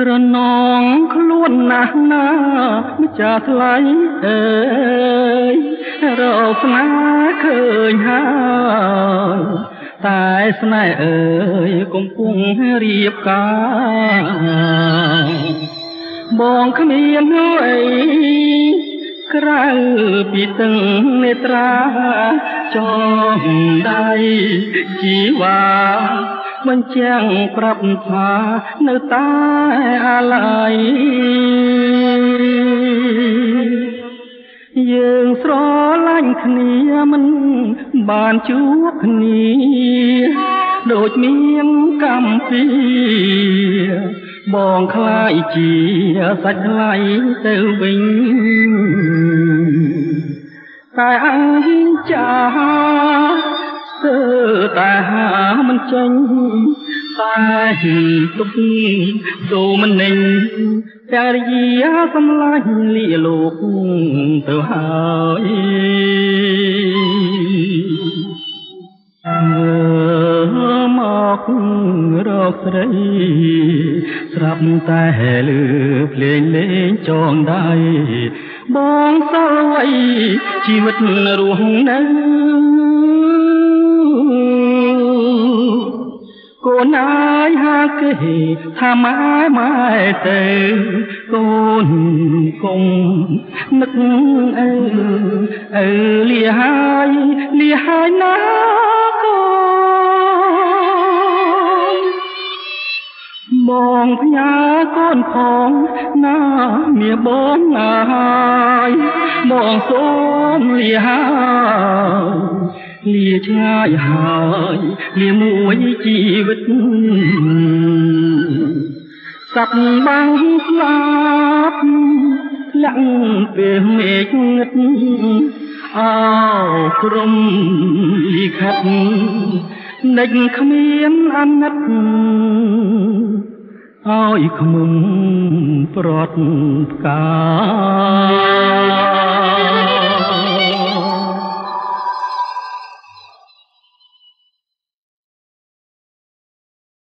ស្រនងខ្លួនណាស់ណាម្ចាស់ថ្លៃអើយរកស្នេហ៍ឃើញហើយតែស្នេហ៍អើយកំពុងរៀបការបងគ្មានអីក្រៅពីទឹងនេត្រាចងដៃជីវ៉ា បញ្ជាំងប្រាប់ថានៅតែអាឡ័យយើងស្រឡាញ់គ្នាមិនបានជួបគ្នាដូចមានកម្មពីបងខ្លាយជាសាច់ថ្លៃទៅវិញតែអញចាទើតែហា មិនចេញតែទុកដូមិននិញតែរយាសំឡាញ់លាលោកទៅហើយមករកស្រីស្រាប់តែលឺភ្លេងលេងចងដៃបងសល់អីជីវិតរស់នៅ នអើយហាគេថាម៉ែម៉ែទៅកូនគង់នឹកអើអើលាហើយលាហើយណាកូនបងផ្ញើកូនផងណាមាបងហើយបងសូមលាហើយ លាឆ្ងាយហើយលាមួយជីវិតសັບបាំងស្លាប់លាក់ពេលមេឃងឹតអោក្រុមលិខិតនិចគ្មានអាណិតឲ្យខ្មុំប្រត់ផ្កា